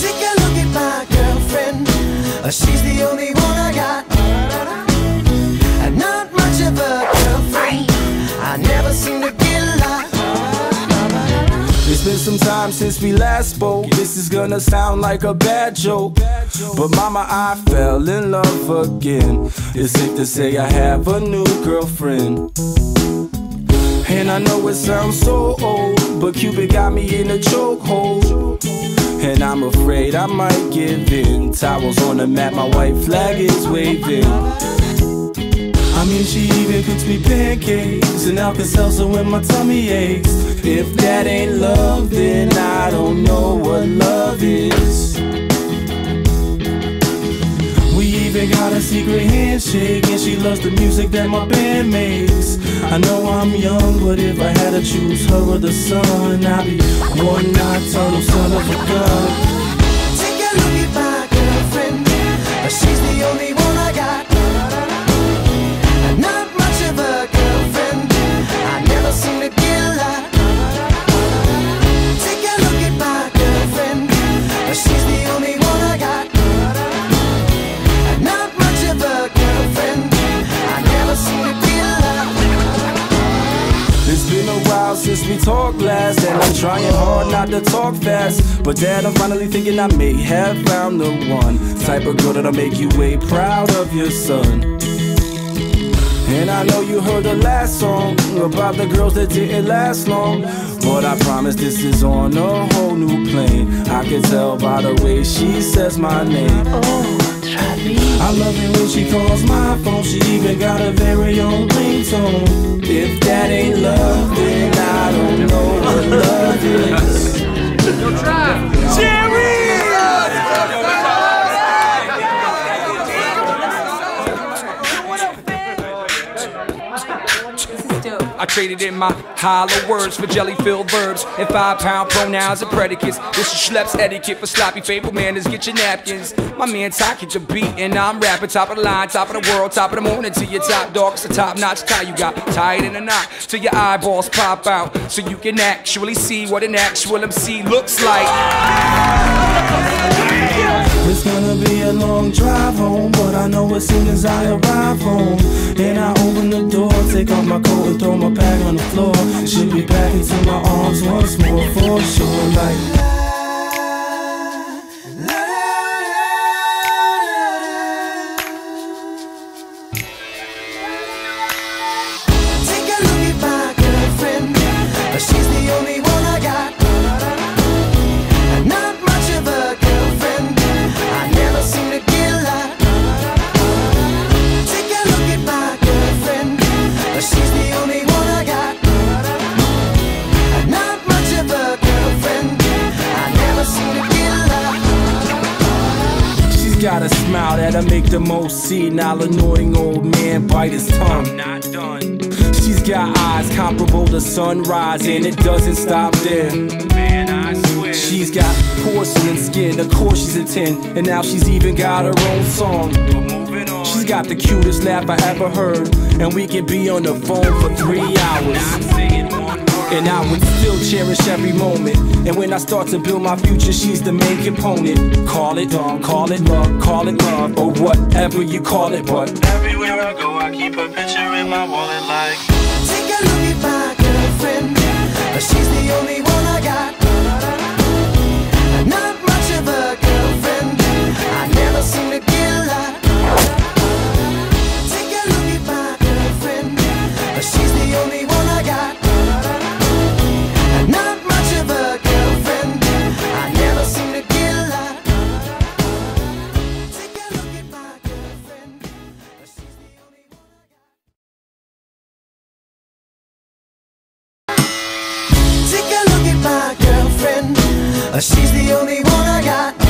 Take a look at my girlfriend. Uh, She's the only one I got. And not much of a girlfriend. I never seem to get a lot. It's been some time since we last spoke. This is gonna sound like a bad joke. But mama, I fell in love again. It's safe to say I have a new girlfriend. And I know it sounds so old, but Cupid got me in a chokehold. And I'm afraid I might give in. Towels on the mat, my white flag is waving. I mean, she even cooks me pancakes and Alka-Seltzer when my tummy aches. If that ain't love, then I don't know what love is. Even got a secret handshake, and she loves the music that my band makes. I know I'm young, but if I had to choose her or the sun, I'd be one nocturnal son of a gun. Take a look at my girlfriend. She's the only talked last, and I'm trying hard not to talk fast. But dad, I'm finally thinking I may have found the one type of girl that'll make you way proud of your son. And I know you heard the last song about the girls that didn't last long. But I promise this is on a whole new plane. I can tell by the way she says my name. I love it when she calls my phone. She even got a very own ringtone. If that ain't love, then I don't know I traded in my hollow words for jelly filled verbs and five pound pronouns and predicates. This is Schlepp's etiquette for sloppy paper manners. Get your napkins. My man talking to beat and I'm rapping top of the line, top of the world, top of the morning to your top dog. It's a top notch tie you got tied in a knot till your eyeballs pop out so you can actually see what an actual MC looks like. Long drive home, but I know as soon as I arrive home, and I open the door, take off my coat and throw my bag on the floor. She'll be back into my arms once more for sure. Like got a smile that'll make the most senile, annoying old man bite his tongue. Not done. She's got eyes comparable to sunrise, and it doesn't stop there. Man, I swear. She's got porcelain skin, of course she's a 10, and now she's even got her own song. She's got the cutest laugh I ever heard, and we can be on the phone for three hours. And I would still cherish every moment. And when I start to build my future, she's the main component. Call it dog, call it love, call it love, or whatever you call it, but Everywhere I go, I keep a picture in my wallet like she's the only one I got.